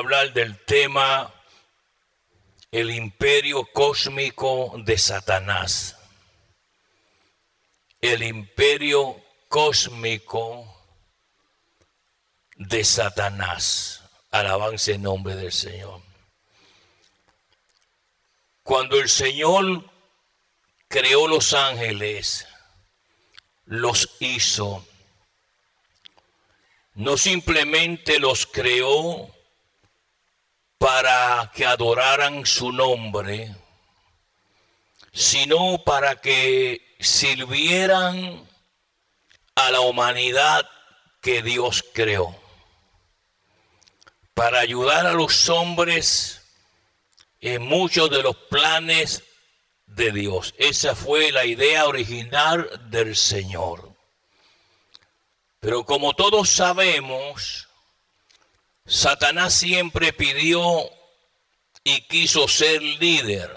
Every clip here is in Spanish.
hablar del tema el imperio cósmico de Satanás. El imperio cósmico de Satanás. Alabanza en nombre del Señor. Cuando el Señor creó los ángeles, los hizo. No simplemente los creó para que adoraran su nombre, sino para que sirvieran a la humanidad que Dios creó, para ayudar a los hombres en muchos de los planes de Dios. Esa fue la idea original del Señor. Pero como todos sabemos, Satanás siempre pidió y quiso ser líder.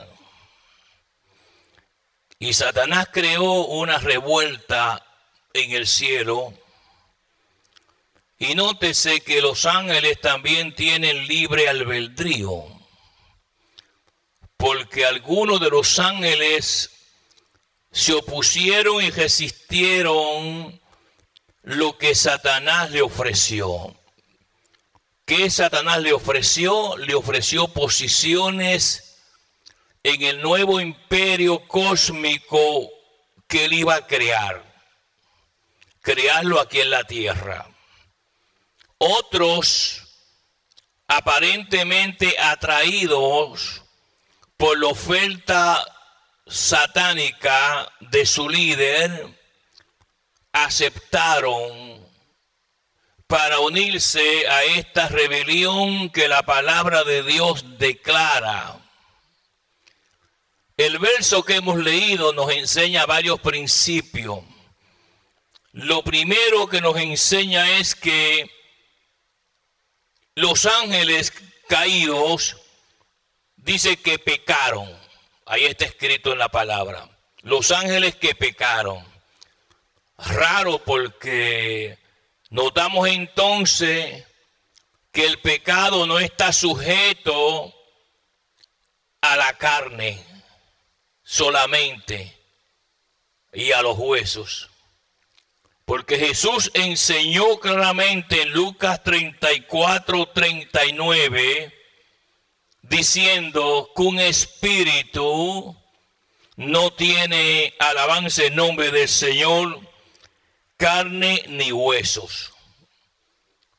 Y Satanás creó una revuelta en el cielo. Y nótese que los ángeles también tienen libre albedrío porque algunos de los ángeles se opusieron y resistieron lo que Satanás le ofreció. ¿Qué Satanás le ofreció? Le ofreció posiciones en el nuevo imperio cósmico que él iba a crear. Crearlo aquí en la tierra. Otros, aparentemente atraídos por la oferta satánica de su líder, aceptaron para unirse a esta rebelión que la palabra de Dios declara. El verso que hemos leído nos enseña varios principios. Lo primero que nos enseña es que los ángeles caídos dice que pecaron. Ahí está escrito en la palabra. Los ángeles que pecaron. Raro porque notamos entonces que el pecado no está sujeto a la carne solamente y a los huesos. Porque Jesús enseñó claramente en Lucas 34, 39 diciendo que un espíritu no tiene alabanza en nombre del Señor, carne ni huesos.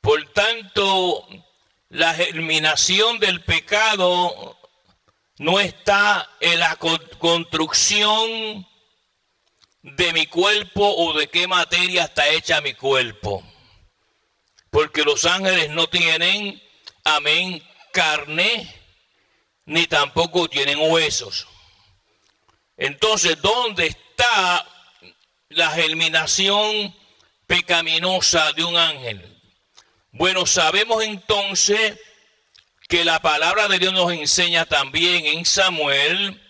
Por tanto, la germinación del pecado no está en la construcción de mi cuerpo o de qué materia está hecha mi cuerpo. Porque los ángeles no tienen, amén, carne ni tampoco tienen huesos. Entonces, ¿dónde está la germinación pecaminosa de un ángel? Bueno, sabemos entonces que la palabra de Dios nos enseña también en Samuel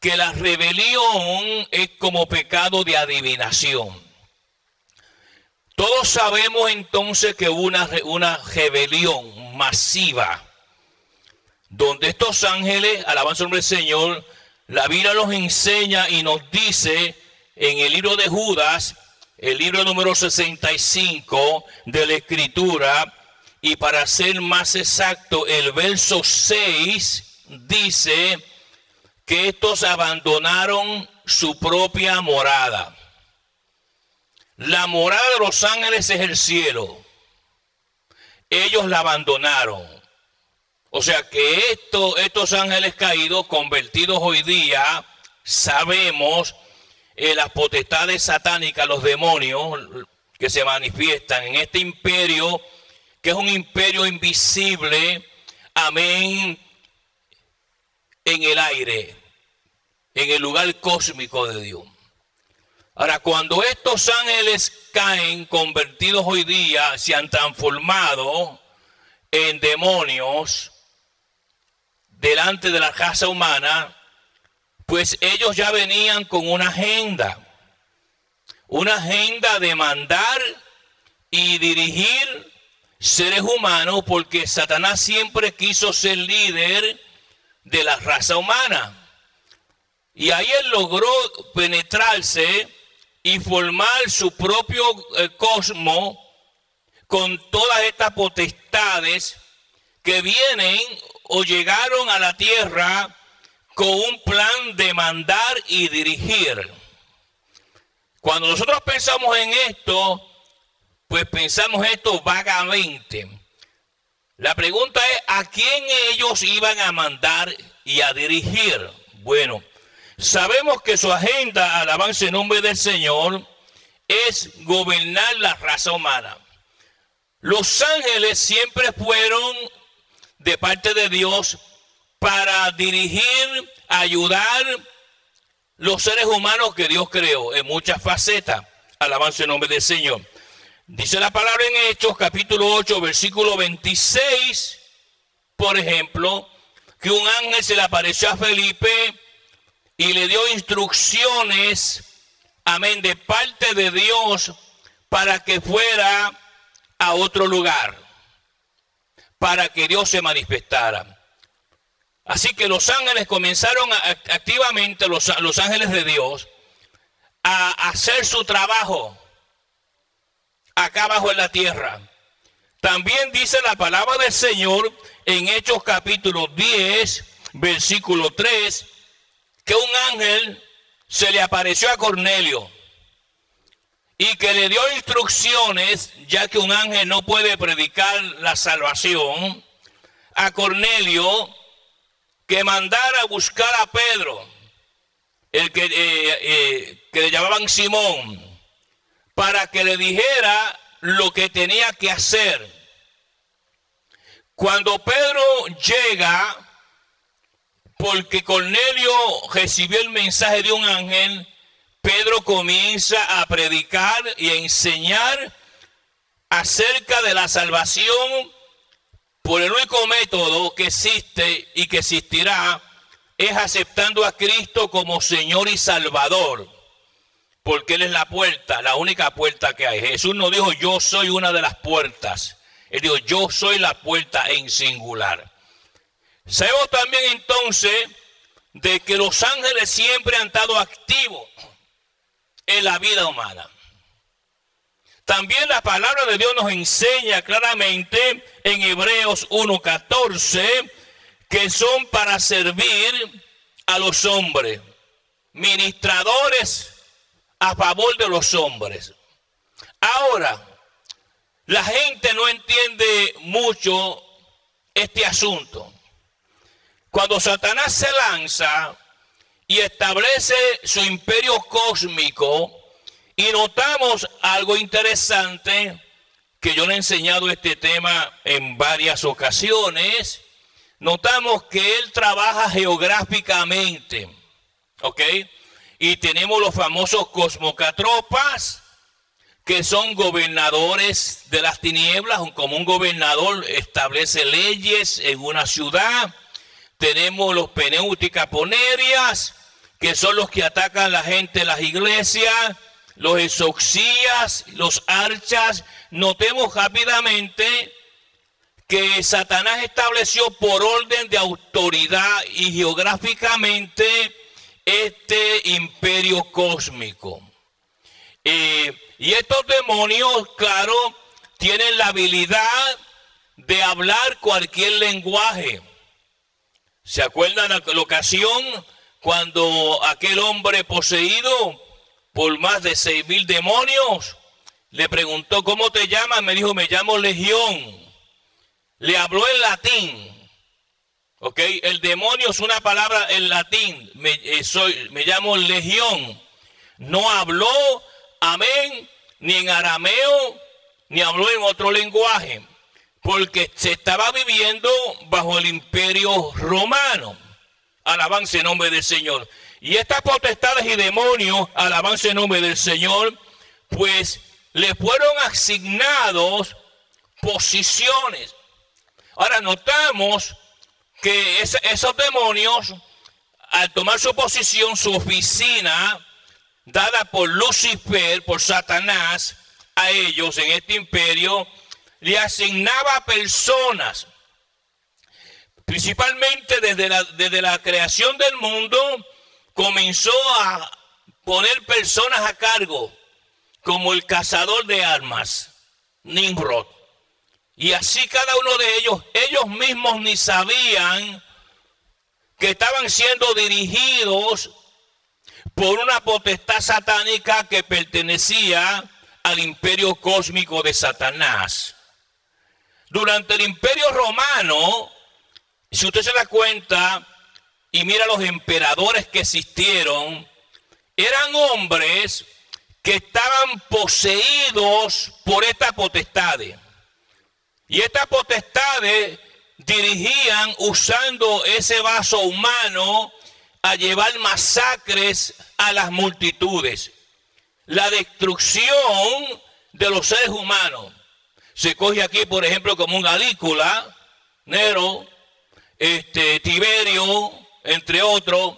que la rebelión es como pecado de adivinación. Todos sabemos entonces que hubo una, una rebelión masiva donde estos ángeles, alabanza nombre del Señor, la Biblia nos enseña y nos dice en el libro de Judas, el libro número 65 de la Escritura, y para ser más exacto, el verso 6 dice que estos abandonaron su propia morada. La morada de los ángeles es el cielo. Ellos la abandonaron. O sea que estos ángeles caídos, convertidos hoy día, sabemos eh, las potestades satánicas, los demonios que se manifiestan en este imperio, que es un imperio invisible, amén, en el aire, en el lugar cósmico de Dios. Ahora, cuando estos ángeles caen, convertidos hoy día, se han transformado en demonios, delante de la casa humana, pues ellos ya venían con una agenda, una agenda de mandar y dirigir seres humanos porque Satanás siempre quiso ser líder de la raza humana. Y ahí él logró penetrarse y formar su propio eh, cosmo con todas estas potestades que vienen o llegaron a la tierra con un plan de mandar y dirigir. Cuando nosotros pensamos en esto, pues pensamos esto vagamente. La pregunta es, ¿a quién ellos iban a mandar y a dirigir? Bueno, sabemos que su agenda, al avance en nombre del Señor, es gobernar la raza humana. Los ángeles siempre fueron de parte de Dios para dirigir, ayudar los seres humanos que Dios creó en muchas facetas. Alabanza en nombre del Señor. Dice la palabra en Hechos capítulo 8 versículo 26, por ejemplo, que un ángel se le apareció a Felipe y le dio instrucciones, amén, de parte de Dios para que fuera a otro lugar, para que Dios se manifestara. Así que los ángeles comenzaron activamente, los, los ángeles de Dios, a hacer su trabajo acá abajo en la tierra. También dice la palabra del Señor en Hechos capítulo 10, versículo 3, que un ángel se le apareció a Cornelio y que le dio instrucciones, ya que un ángel no puede predicar la salvación, a Cornelio que mandara a buscar a Pedro, el que, eh, eh, que le llamaban Simón, para que le dijera lo que tenía que hacer. Cuando Pedro llega, porque Cornelio recibió el mensaje de un ángel, Pedro comienza a predicar y a enseñar acerca de la salvación por el único método que existe y que existirá es aceptando a Cristo como Señor y Salvador. Porque Él es la puerta, la única puerta que hay. Jesús no dijo yo soy una de las puertas. Él dijo yo soy la puerta en singular. Sabemos también entonces de que los ángeles siempre han estado activos en la vida humana. También la palabra de Dios nos enseña claramente en Hebreos 1.14 que son para servir a los hombres, ministradores a favor de los hombres. Ahora, la gente no entiende mucho este asunto. Cuando Satanás se lanza y establece su imperio cósmico, y notamos algo interesante, que yo le he enseñado este tema en varias ocasiones. Notamos que él trabaja geográficamente, ¿ok? Y tenemos los famosos cosmocatropas, que son gobernadores de las tinieblas, como un gobernador establece leyes en una ciudad. Tenemos los peneutica ponerias, que son los que atacan a la gente en las iglesias los exoxías, los archas, notemos rápidamente que Satanás estableció por orden de autoridad y geográficamente este imperio cósmico. Eh, y estos demonios, claro, tienen la habilidad de hablar cualquier lenguaje. ¿Se acuerdan la ocasión cuando aquel hombre poseído por más de seis mil demonios. Le preguntó, ¿cómo te llamas? Me dijo, me llamo Legión. Le habló en latín. ¿Ok? El demonio es una palabra en latín. Me, eh, soy, me llamo Legión. No habló, amén, ni en arameo, ni habló en otro lenguaje. Porque se estaba viviendo bajo el imperio romano. Alabanza en nombre del Señor. Y estas potestades y demonios, alabanza en nombre del Señor, pues le fueron asignados posiciones. Ahora notamos que esos demonios, al tomar su posición, su oficina, dada por Lucifer, por Satanás, a ellos en este imperio, le asignaba personas, principalmente desde la, desde la creación del mundo, comenzó a poner personas a cargo, como el cazador de armas, Nimrod. Y así cada uno de ellos, ellos mismos ni sabían que estaban siendo dirigidos por una potestad satánica que pertenecía al imperio cósmico de Satanás. Durante el imperio romano, si usted se da cuenta y mira los emperadores que existieron, eran hombres que estaban poseídos por esta potestad. Y estas potestades dirigían usando ese vaso humano a llevar masacres a las multitudes. La destrucción de los seres humanos. Se coge aquí, por ejemplo, como un Galícula, Nero, este, Tiberio, entre otros.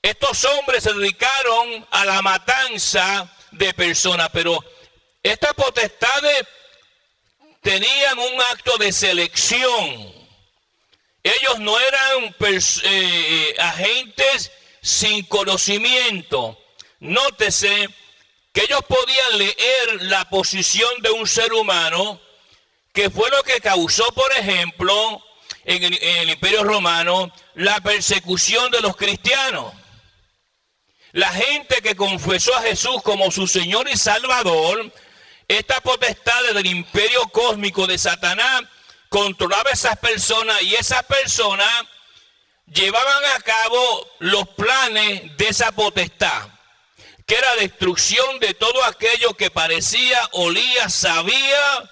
Estos hombres se dedicaron a la matanza de personas, pero estas potestades tenían un acto de selección. Ellos no eran eh, agentes sin conocimiento. Nótese que ellos podían leer la posición de un ser humano, que fue lo que causó, por ejemplo, en el, Imperio Romano, la persecución de los cristianos. La gente que confesó a Jesús como su Señor y Salvador, esta potestad del imperio cósmico de Satanás controlaba esas personas y esas personas llevaban a cabo los planes de esa potestad, que era destrucción de todo aquello que parecía, olía, sabía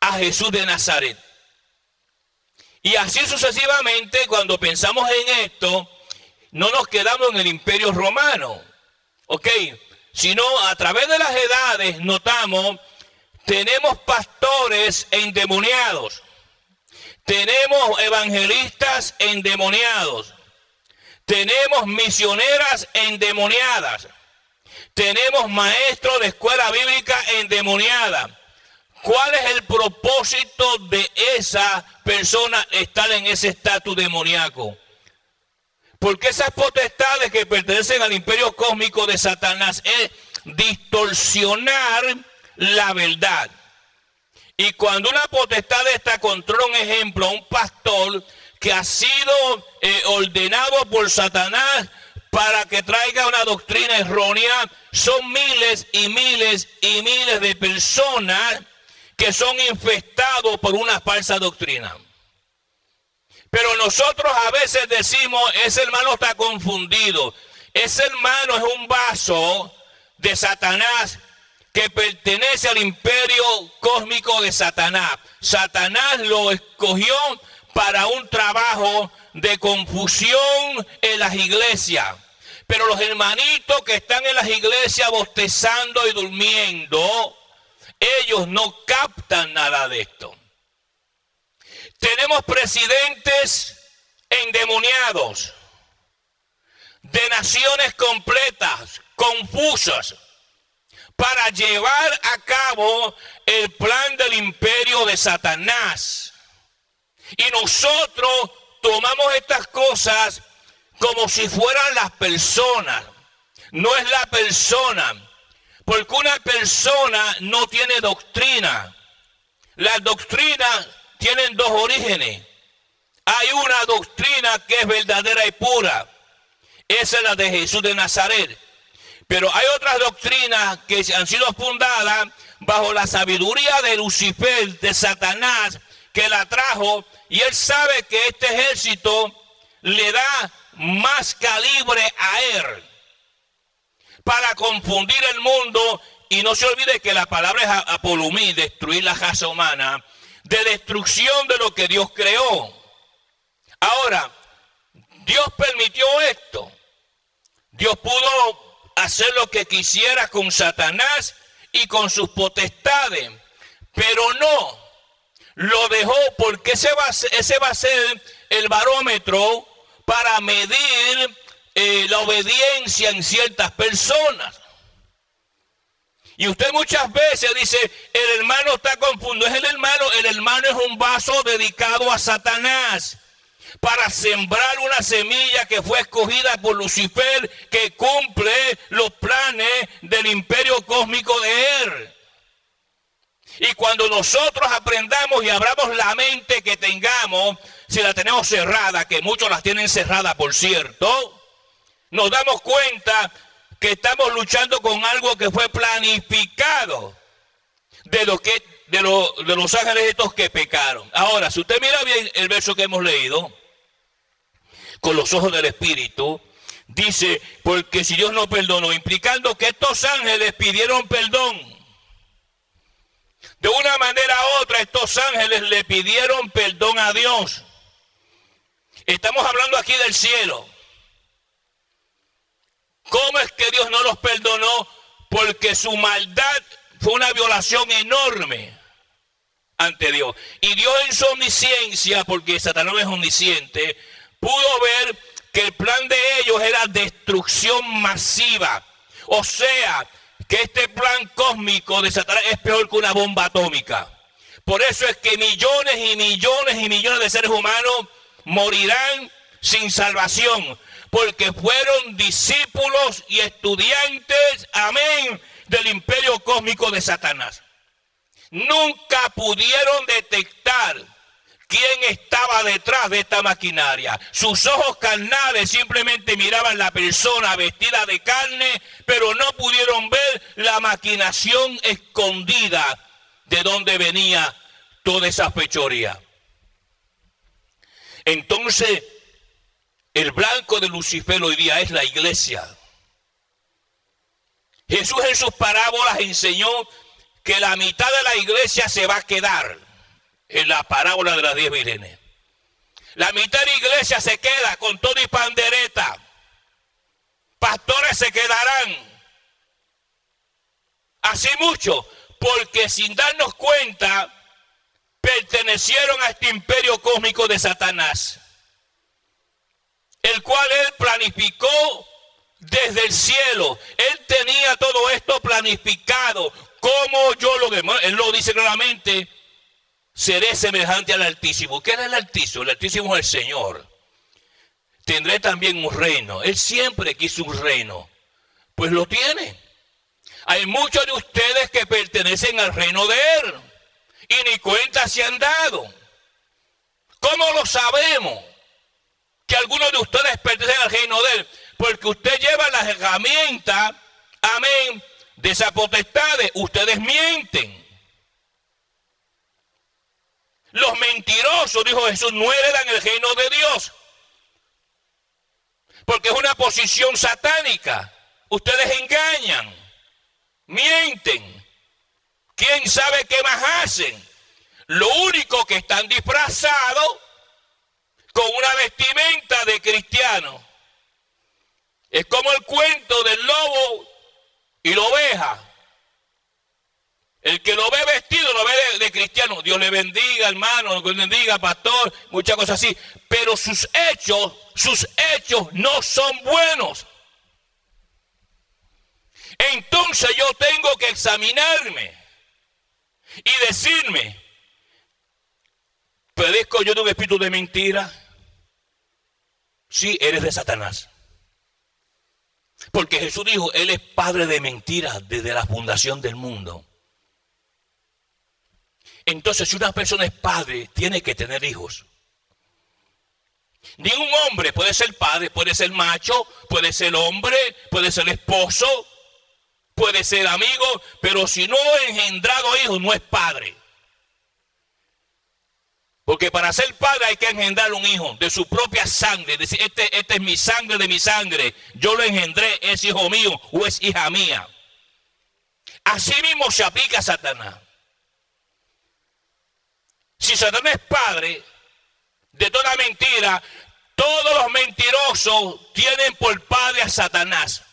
a Jesús de Nazaret. Y así sucesivamente, cuando pensamos en esto, no nos quedamos en el imperio romano, ¿ok? Sino a través de las edades notamos, tenemos pastores endemoniados, tenemos evangelistas endemoniados, tenemos misioneras endemoniadas, tenemos maestros de escuela bíblica endemoniada. ¿Cuál es el propósito de esa persona estar en ese estatus demoníaco? Porque esas potestades que pertenecen al imperio cósmico de Satanás es distorsionar la verdad. Y cuando una potestad esta controla un ejemplo, un pastor que ha sido eh, ordenado por Satanás para que traiga una doctrina errónea, son miles y miles y miles de personas que son infestados por una falsa doctrina. Pero nosotros a veces decimos, ese hermano está confundido. Ese hermano es un vaso de Satanás que pertenece al imperio cósmico de Satanás. Satanás lo escogió para un trabajo de confusión en las iglesias. Pero los hermanitos que están en las iglesias bostezando y durmiendo, ellos no captan nada de esto. Tenemos presidentes endemoniados de naciones completas, confusas, para llevar a cabo el plan del imperio de Satanás. Y nosotros tomamos estas cosas como si fueran las personas. No es la persona, porque una persona no tiene doctrina. La doctrina tienen dos orígenes. Hay una doctrina que es verdadera y pura. Esa es la de Jesús de Nazaret. Pero hay otras doctrinas que han sido fundadas bajo la sabiduría de Lucifer, de Satanás, que la trajo. Y él sabe que este ejército le da más calibre a él para confundir el mundo. Y no se olvide que la palabra es apolumí, destruir la raza humana de destrucción de lo que Dios creó. Ahora, Dios permitió esto. Dios pudo hacer lo que quisiera con Satanás y con sus potestades, pero no. Lo dejó porque ese va, ese va a ser el barómetro para medir eh, la obediencia en ciertas personas. Y usted muchas veces dice, el hermano está confundido. Es el hermano, el hermano es un vaso dedicado a Satanás para sembrar una semilla que fue escogida por Lucifer que cumple los planes del imperio cósmico de él. Y cuando nosotros aprendamos y abramos la mente que tengamos, si la tenemos cerrada, que muchos las tienen cerrada, por cierto, nos damos cuenta que estamos luchando con algo que fue planificado de lo que de, de los ángeles estos que pecaron. Ahora, si usted mira bien el verso que hemos leído, con los ojos del Espíritu, dice, porque si Dios no perdonó, implicando que estos ángeles pidieron perdón. De una manera u otra, estos ángeles le pidieron perdón a Dios. Estamos hablando aquí del cielo. ¿Cómo es que Dios no los perdonó? Porque su maldad fue una violación enorme ante Dios. Y Dios en su omnisciencia, porque Satanás es omnisciente, pudo ver que el plan de ellos era destrucción masiva. O sea, que este plan cósmico de Satanás es peor que una bomba atómica. Por eso es que millones y millones y millones de seres humanos morirán sin salvación, porque fueron discípulos y estudiantes, amén, del imperio cósmico de Satanás. Nunca pudieron detectar quién estaba detrás de esta maquinaria. Sus ojos carnales simplemente miraban la persona vestida de carne, pero no pudieron ver la maquinación escondida de donde venía toda esa fechoría. Entonces, el blanco de Lucifer hoy día es la iglesia. Jesús en sus parábolas enseñó que la mitad de la iglesia se va a quedar en la parábola de las diez vírgenes. La mitad de la iglesia se queda con todo y pandereta. Pastores se quedarán. Así mucho, porque sin darnos cuenta, pertenecieron a este imperio cósmico de Satanás, el cual él planificó desde el cielo. Él tenía todo esto planificado. Como yo lo demás, él lo dice claramente seré semejante al Altísimo. ¿Qué era el Altísimo? El Altísimo es el Señor. Tendré también un reino. Él siempre quiso un reino. Pues lo tiene. Hay muchos de ustedes que pertenecen al reino de Él. Y ni cuenta se han dado. ¿Cómo lo sabemos? Que algunos de ustedes pertenecen al reino de Él. Porque usted lleva las herramientas, amén, de esa potestades. Ustedes mienten. Los mentirosos, dijo Jesús, no heredan el reino de Dios. Porque es una posición satánica. Ustedes engañan, mienten. ¿Quién sabe qué más hacen? Lo único que están disfrazados con una vestimenta de cristiano. Es como el cuento del lobo y la oveja. El que lo ve vestido lo ve de, cristiano. Dios le bendiga, hermano, Dios le bendiga, pastor, muchas cosas así. Pero sus hechos, sus hechos no son buenos. Entonces yo tengo que examinarme y decirme, ¿predezco yo de un espíritu de mentira? Sí, eres de Satanás. Porque Jesús dijo, Él es padre de mentiras desde la fundación del mundo. Entonces, si una persona es padre, tiene que tener hijos. Ningún hombre puede ser padre, puede ser macho, puede ser hombre, puede ser esposo, puede ser amigo, pero si no ha engendrado hijos, no es padre. Porque para ser padre hay que engendrar un hijo de su propia sangre. Decir, este, este es mi sangre de mi sangre. Yo lo engendré, es hijo mío o es hija mía. Así mismo se aplica a Satanás. Si Satanás es padre de toda mentira, todos los mentirosos tienen por padre a Satanás.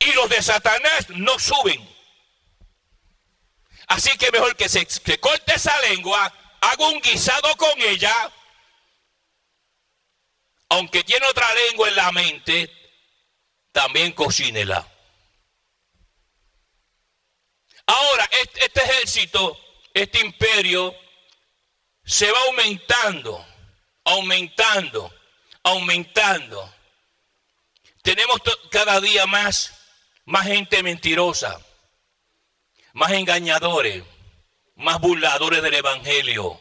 Y los de Satanás no suben. Así que mejor que se corte esa lengua, haga un guisado con ella, aunque tiene otra lengua en la mente, también cocínela. Ahora, este, este ejército, este imperio, se va aumentando, aumentando, aumentando. Tenemos cada día más, más gente mentirosa, más engañadores, más burladores del evangelio,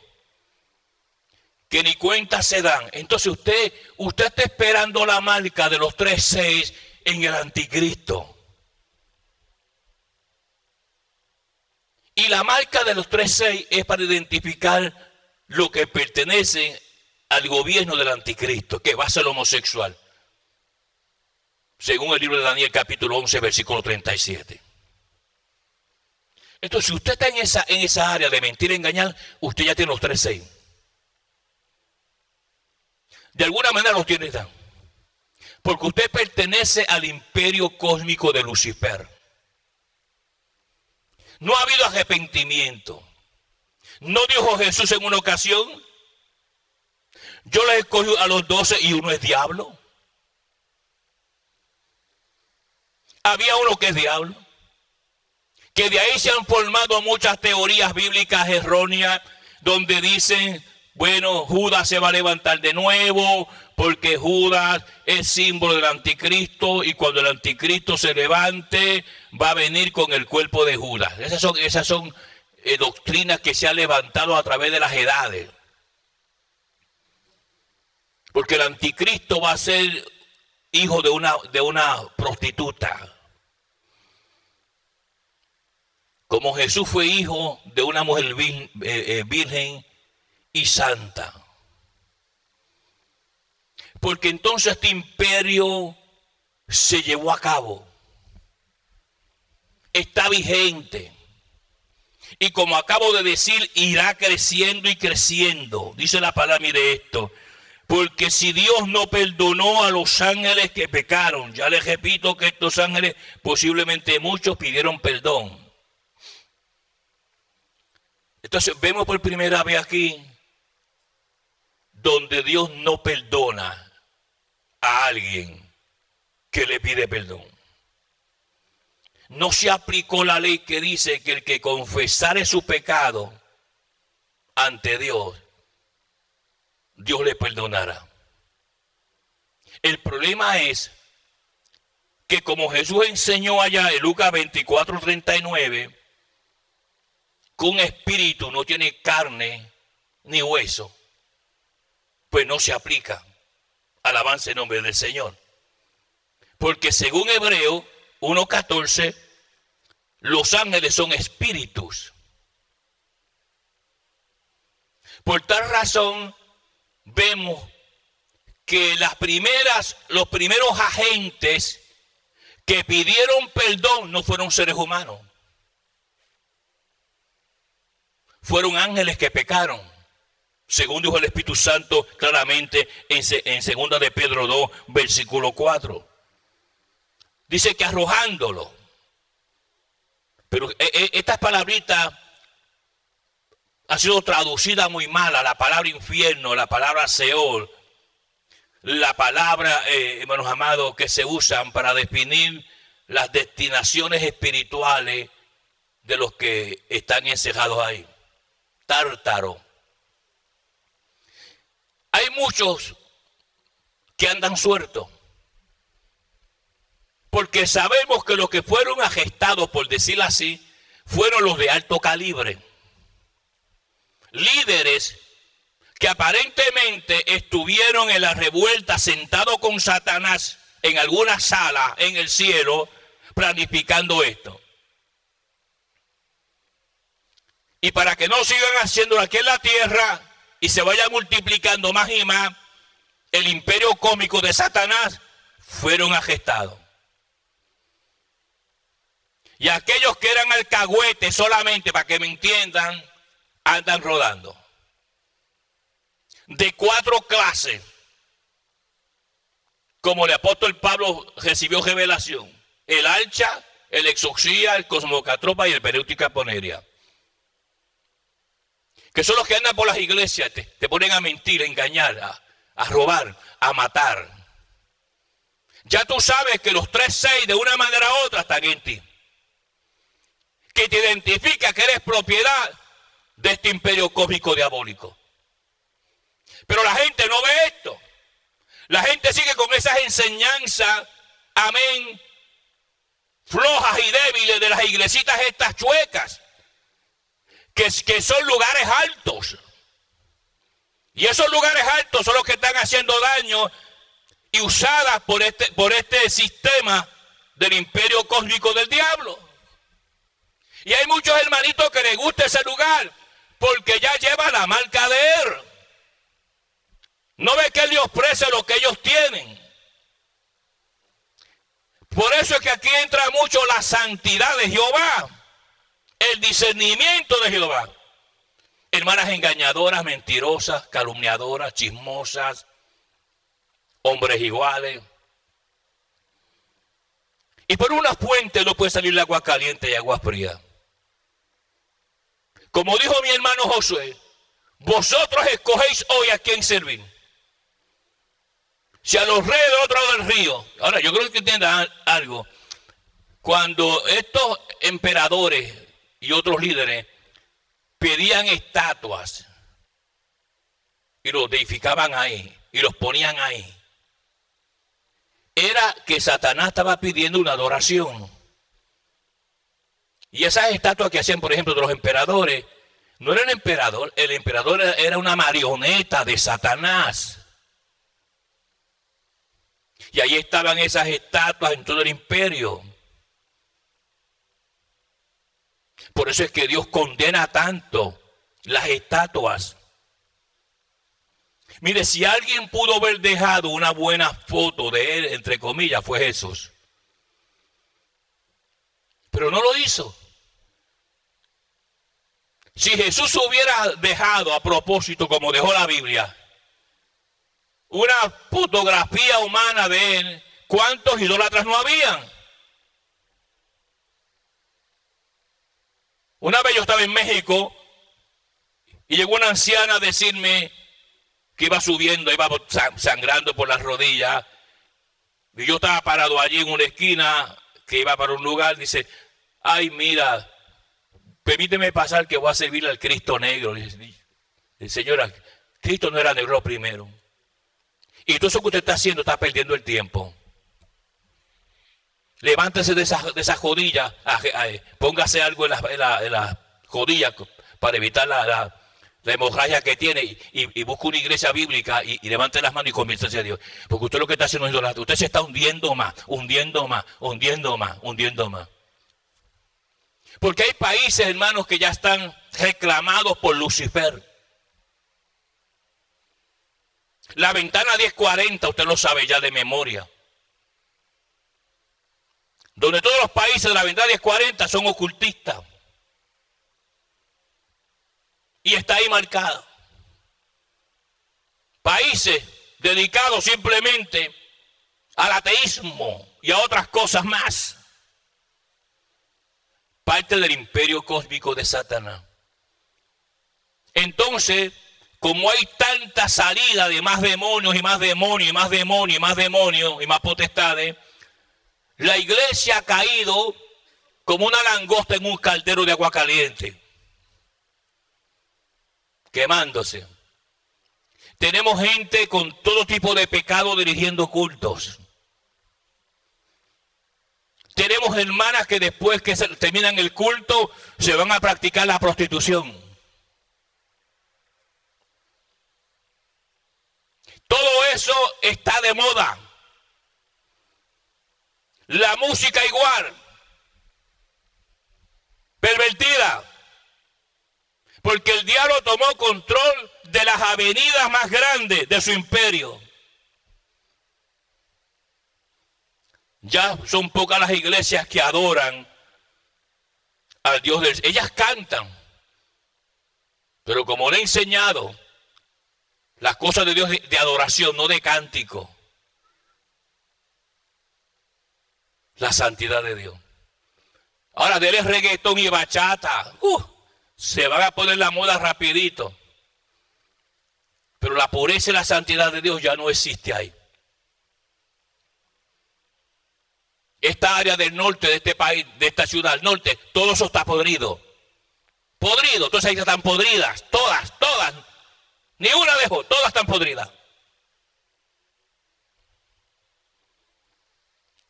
que ni cuenta se dan. Entonces usted, usted está esperando la marca de los tres seis en el anticristo. Y la marca de los tres seis es para identificar lo que pertenece al gobierno del anticristo, que va a ser homosexual. Según el libro de Daniel capítulo 11, versículo 37. Entonces, si usted está en esa, en esa área de mentir y engañar, usted ya tiene los tres seis. De alguna manera los tiene ya. Porque usted pertenece al imperio cósmico de Lucifer. No ha habido arrepentimiento. ¿No dijo Jesús en una ocasión? Yo les escogí a los doce y uno es diablo. Había uno que es diablo. Que de ahí se han formado muchas teorías bíblicas erróneas donde dicen, bueno, Judas se va a levantar de nuevo porque Judas es símbolo del anticristo y cuando el anticristo se levante va a venir con el cuerpo de Judas. Esas son, esas son eh, doctrinas que se han levantado a través de las edades. Porque el anticristo va a ser hijo de una, de una prostituta. Como Jesús fue hijo de una mujer eh, eh, virgen y santa. Porque entonces este imperio se llevó a cabo. Está vigente. Y como acabo de decir, irá creciendo y creciendo. Dice la palabra, mire esto. Porque si Dios no perdonó a los ángeles que pecaron, ya les repito que estos ángeles posiblemente muchos pidieron perdón. Entonces vemos por primera vez aquí donde Dios no perdona a alguien que le pide perdón no se aplicó la ley que dice que el que confesare su pecado ante Dios, Dios le perdonará. El problema es que como Jesús enseñó allá en Lucas 24, 39, que un espíritu no tiene carne ni hueso, pues no se aplica. Alabanza en nombre del Señor. Porque según Hebreo 1.14, los ángeles son espíritus. Por tal razón, vemos que las primeras, los primeros agentes que pidieron perdón no fueron seres humanos. Fueron ángeles que pecaron. Según dijo el Espíritu Santo claramente en, en 2 de Pedro 2, versículo 4. Dice que arrojándolo. Pero eh, eh, esta palabrita ha sido traducida muy mal a la palabra infierno, la palabra Seol, la palabra, eh, hermanos amados, que se usan para definir las destinaciones espirituales de los que están encerrados ahí. Tártaro. Hay muchos que andan sueltos. Porque sabemos que los que fueron agestados, por decirlo así, fueron los de alto calibre. Líderes que aparentemente estuvieron en la revuelta sentados con Satanás en alguna sala en el cielo planificando esto. Y para que no sigan haciéndolo aquí en la tierra y se vaya multiplicando más y más, el imperio cómico de Satanás fueron agestados. Y aquellos que eran alcahuetes solamente, para que me entiendan, andan rodando. De cuatro clases. Como el apóstol Pablo recibió revelación. El alcha, el exoxía, el cosmocatropa y el peréutica poneria. Que son los que andan por las iglesias, te, ponen a mentir, a engañar, a, a robar, a matar. Ya tú sabes que los tres seis de una manera u otra están en ti que te identifica que eres propiedad de este imperio cósmico diabólico. Pero la gente no ve esto. La gente sigue con esas enseñanzas, amén, flojas y débiles de las iglesitas estas chuecas, que, son lugares altos. Y esos lugares altos son los que están haciendo daño y usadas por este, por este sistema del imperio cósmico del diablo. Y hay muchos hermanitos que les gusta ese lugar porque ya lleva la marca de él. No ve que él les ofrece lo que ellos tienen. Por eso es que aquí entra mucho la santidad de Jehová, el discernimiento de Jehová. Hermanas engañadoras, mentirosas, calumniadoras, chismosas, hombres iguales. Y por una fuente no puede salir agua caliente y agua fría. Como dijo mi hermano Josué, vosotros escogéis hoy a quién servir. Si a los reyes del otro lado del río. Ahora, yo creo que entiendan algo. Cuando estos emperadores y otros líderes pedían estatuas y los deificaban ahí y los ponían ahí, era que Satanás estaba pidiendo una adoración. Y esas estatuas que hacían, por ejemplo, de los emperadores, no era el emperador, el emperador era una marioneta de Satanás. Y ahí estaban esas estatuas en todo el imperio. Por eso es que Dios condena tanto las estatuas. Mire, si alguien pudo haber dejado una buena foto de él, entre comillas, fue Jesús. Pero no lo hizo. Si Jesús hubiera dejado a propósito, como dejó la Biblia, una fotografía humana de él, ¿cuántos idólatras no habían? Una vez yo estaba en México y llegó una anciana a decirme, que iba subiendo, iba sangrando por las rodillas. Y yo estaba parado allí en una esquina que iba para un lugar. Dice, ay, mira, permíteme pasar que voy a servir al Cristo negro. Dice, señora, Cristo no era negro primero. Y todo eso que usted está haciendo está perdiendo el tiempo. Levántese de esas de esa rodillas, póngase algo en las la, rodillas para evitar la, la hemorragia que tiene y, y, busca una iglesia bíblica y, levante las manos y comienza a Dios. Porque usted lo que está haciendo es Usted se está hundiendo más, hundiendo más, hundiendo más, hundiendo más. Porque hay países, hermanos, que ya están reclamados por Lucifer. La ventana 1040, usted lo sabe ya de memoria. Donde todos los países de la ventana 1040 son ocultistas. Y está ahí marcado. Países dedicados simplemente al ateísmo y a otras cosas más. Parte del imperio cósmico de Satanás. Entonces, como hay tanta salida de más demonios y más demonios y más demonios y más demonios y más potestades, la iglesia ha caído como una langosta en un caldero de agua caliente quemándose. Tenemos gente con todo tipo de pecado dirigiendo cultos. Tenemos hermanas que después que terminan el culto se van a practicar la prostitución. Todo eso está de moda. La música igual. Pervertida. Porque el diablo tomó control de las avenidas más grandes de su imperio. Ya son pocas las iglesias que adoran al Dios del... Ellas cantan. Pero como le he enseñado, las cosas de Dios de, adoración, no de cántico. La santidad de Dios. Ahora, dele reggaetón y bachata. Uh, se van a poner la moda rapidito. Pero la pureza y la santidad de Dios ya no existe ahí. esta área del norte de este país, de esta ciudad al norte, todo eso está podrido. Podrido, todas ahí están podridas, todas, todas. Ni una dejo, todas están podridas.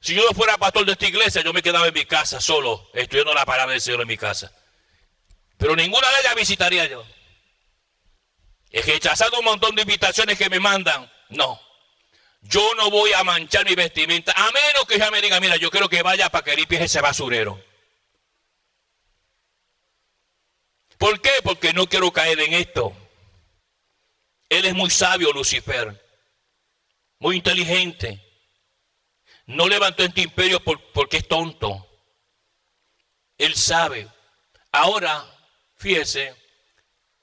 Si yo no fuera pastor de esta iglesia, yo me quedaba en mi casa solo, estudiando la palabra del Señor en mi casa. Pero ninguna de ellas visitaría yo. Es rechazando un montón de invitaciones que me mandan. No. Yo no voy a manchar mi vestimenta, a menos que ella me diga, mira, yo quiero que vaya para que limpies ese basurero. ¿Por qué? Porque no quiero caer en esto. Él es muy sabio, Lucifer. Muy inteligente. No levantó este imperio porque es tonto. Él sabe. Ahora, fíjese,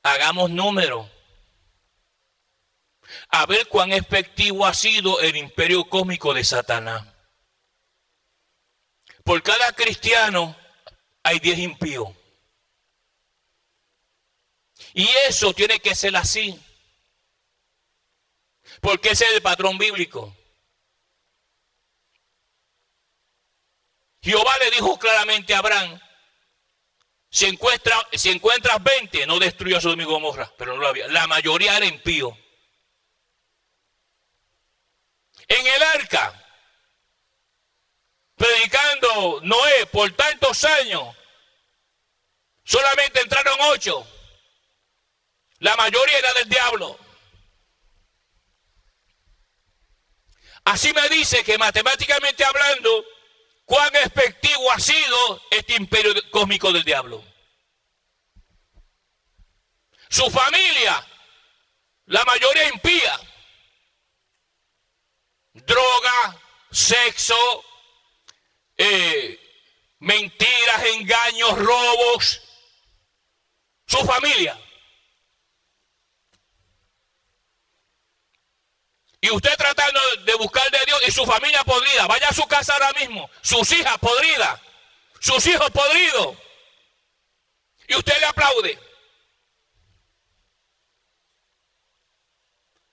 hagamos número. A ver cuán efectivo ha sido el imperio cósmico de Satanás. Por cada cristiano hay diez impíos. Y eso tiene que ser así. Porque ese es el patrón bíblico. Jehová le dijo claramente a Abraham, si, encuentra, si encuentras 20, no destruyas a su amigo Gomorra, pero no lo había. La mayoría era impío. En el arca, predicando Noé por tantos años, solamente entraron ocho. La mayoría era del diablo. Así me dice que matemáticamente hablando, cuán efectivo ha sido este imperio cósmico del diablo. Su familia, la mayoría impía. Droga, sexo, eh, mentiras, engaños, robos. Su familia. Y usted tratando de buscar de Dios y su familia podrida. Vaya a su casa ahora mismo. Sus hijas podridas. Sus hijos podridos. Y usted le aplaude.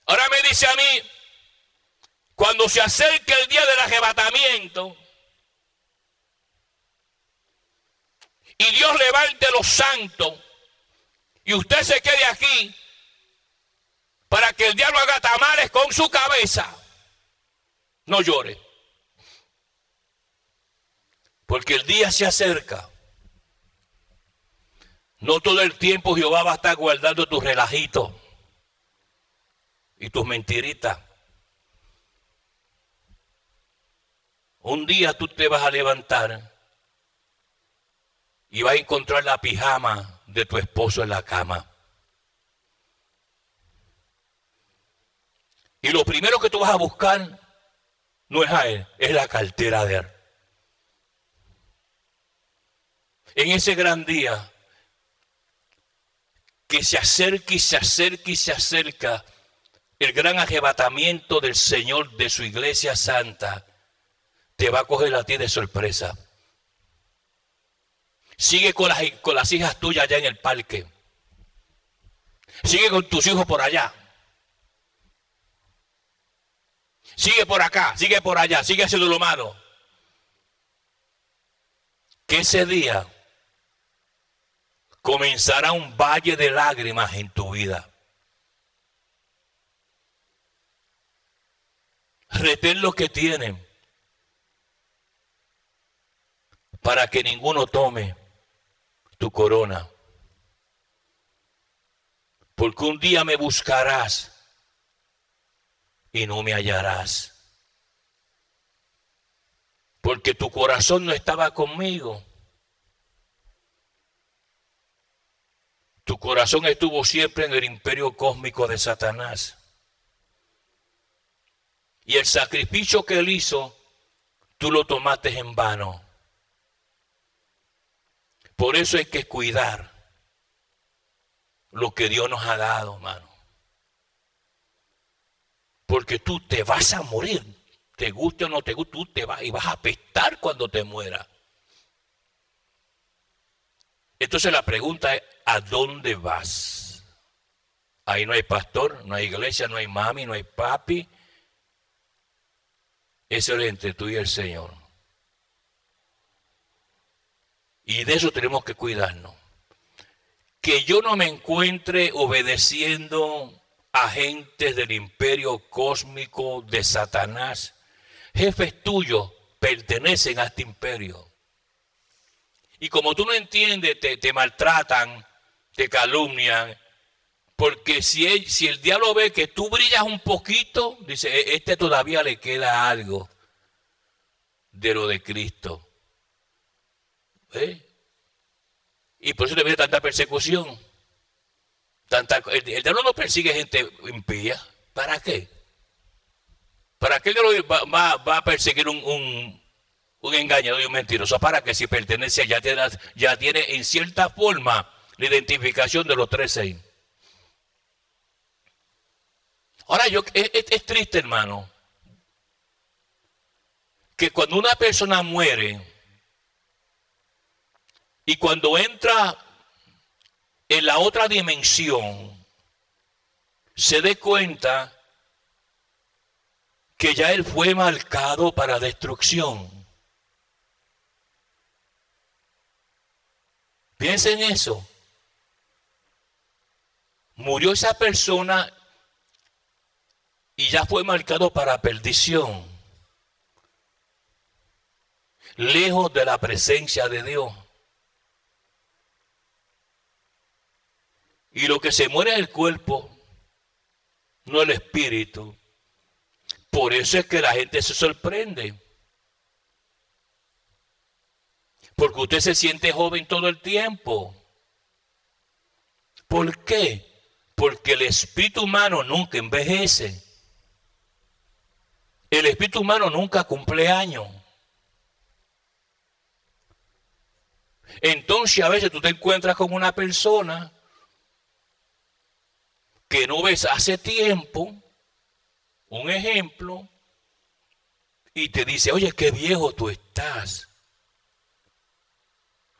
Ahora me dice a mí, cuando se acerque el día del arrebatamiento y Dios levante los santos y usted se quede aquí, para que el diablo haga tamales con su cabeza, no llore. Porque el día se acerca. No todo el tiempo Jehová va a estar guardando tus relajitos y tus mentiritas. Un día tú te vas a levantar y vas a encontrar la pijama de tu esposo en la cama. Y lo primero que tú vas a buscar no es a él, es la cartera de él. En ese gran día, que se acerca y se acerca y se acerca el gran arrebatamiento del Señor de su iglesia santa, te va a coger a ti de sorpresa. Sigue con las, con las hijas tuyas allá en el parque. Sigue con tus hijos por allá. Sigue por acá, sigue por allá, sigue haciendo lo malo. Que ese día comenzará un valle de lágrimas en tu vida. Retén lo que tienen para que ninguno tome tu corona. Porque un día me buscarás y no me hallarás. Porque tu corazón no estaba conmigo. Tu corazón estuvo siempre en el imperio cósmico de Satanás. Y el sacrificio que él hizo, tú lo tomaste en vano. Por eso hay que cuidar lo que Dios nos ha dado, hermano porque tú te vas a morir. Te guste o no te guste, tú te vas y vas a apestar cuando te mueras. Entonces la pregunta es, ¿a dónde vas? Ahí no hay pastor, no hay iglesia, no hay mami, no hay papi. Eso es entre tú y el Señor. Y de eso tenemos que cuidarnos. Que yo no me encuentre obedeciendo agentes del imperio cósmico de Satanás. Jefes tuyos pertenecen a este imperio. Y como tú no entiendes, te, maltratan, te calumnian. Porque si el diablo ve que tú brillas un poquito, dice, e, este todavía le queda algo de lo de Cristo. ¿Eh? Y por eso le viene tanta persecución. Tanta, el, diablo no persigue gente impía. ¿Para qué? ¿Para qué el va, va, a perseguir un, un, engañador y un mentiroso? Para que si pertenece, ya tiene, ya tiene en cierta forma la identificación de los tres seis. Ahora, yo, es triste, hermano, que cuando una persona muere y cuando entra en la otra dimensión, se dé cuenta que ya él fue marcado para destrucción. Piensen en eso. Murió esa persona y ya fue marcado para perdición lejos de la presencia de Dios. Y lo que se muere es el cuerpo, no el espíritu. Por eso es que la gente se sorprende. Porque usted se siente joven todo el tiempo. ¿Por qué? Porque el espíritu humano nunca envejece. El espíritu humano nunca cumple años. Entonces a veces tú te encuentras con una persona que no ves hace tiempo, un ejemplo, y te dice, oye, qué viejo tú estás.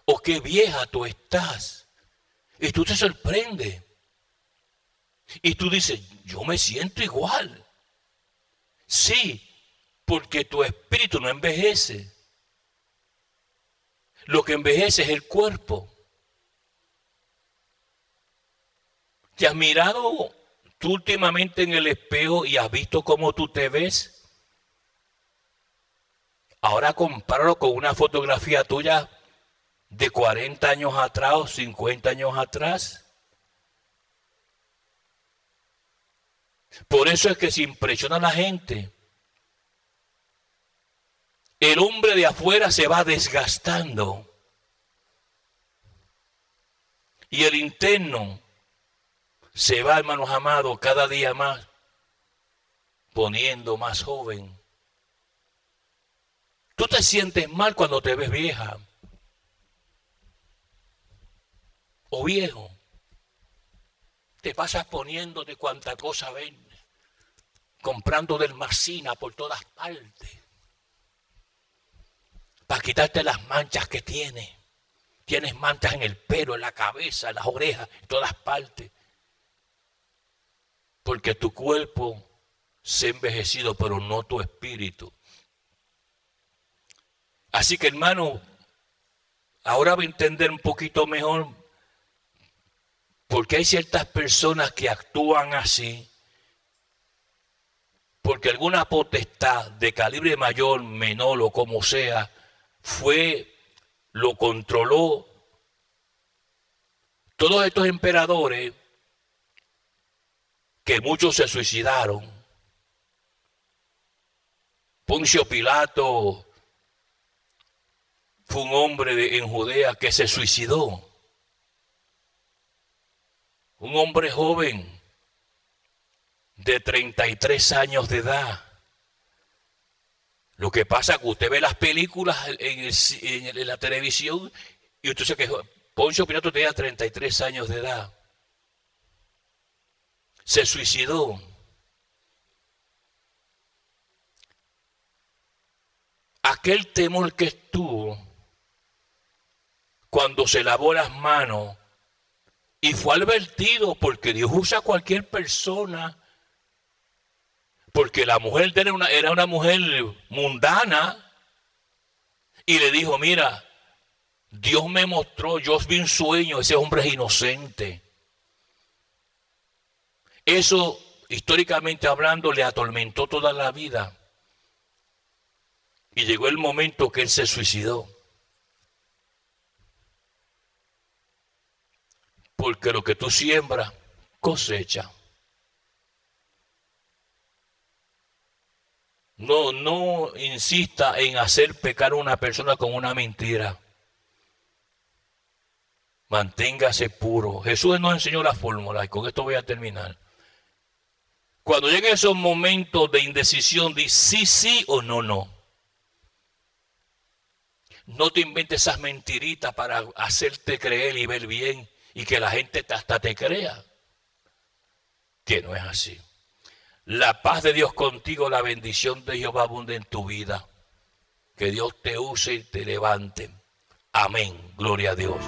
O qué vieja tú estás. Y tú te sorprendes. Y tú dices, yo me siento igual. Sí, porque tu espíritu no envejece. Lo que envejece es el cuerpo. ¿Te has mirado tú últimamente en el espejo y has visto cómo tú te ves? Ahora compáralo con una fotografía tuya de 40 años atrás o 50 años atrás. Por eso es que se impresiona a la gente el hombre de afuera se va desgastando. Y el interno se va, hermanos amados, cada día más poniendo más joven. Tú te sientes mal cuando te ves vieja o viejo. Te pasas poniéndote cuanta cosa ven, comprando del Marcina por todas partes para quitarte las manchas que tienes. Tienes manchas en el pelo, en la cabeza, en las orejas, en todas partes. Porque tu cuerpo se ha envejecido, pero no tu espíritu. Así que hermano, ahora voy a entender un poquito mejor porque hay ciertas personas que actúan así, porque alguna potestad de calibre mayor, menor o como sea, fue, lo controló. Todos estos emperadores, que muchos se suicidaron, Poncio Pilato fue un hombre en Judea que se suicidó. Un hombre joven de 33 años de edad. Lo que pasa es que usted ve las películas en, la televisión y usted se que Poncio Pilato tenía 33 años de edad. Se suicidó. Aquel temor que estuvo cuando se lavó las manos y fue advertido porque Dios usa a cualquier persona porque la mujer era una, era una mujer mundana y le dijo, mira, Dios me mostró, yo vi un sueño, ese hombre es inocente. Eso, históricamente hablando, le atormentó toda la vida. Y llegó el momento que él se suicidó. Porque lo que tú siembras, cosecha. No, no insista en hacer pecar a una persona con una mentira. Manténgase puro. Jesús nos enseñó la fórmula y con esto voy a terminar. Cuando lleguen esos momentos de indecisión, di sí, sí o no, no. No te inventes esas mentiritas para hacerte creer y ver bien y que la gente hasta te crea. Que no es así. La paz de Dios contigo, la bendición de Jehová abunde en tu vida. Que Dios te use y te levante. Amén. Gloria a Dios.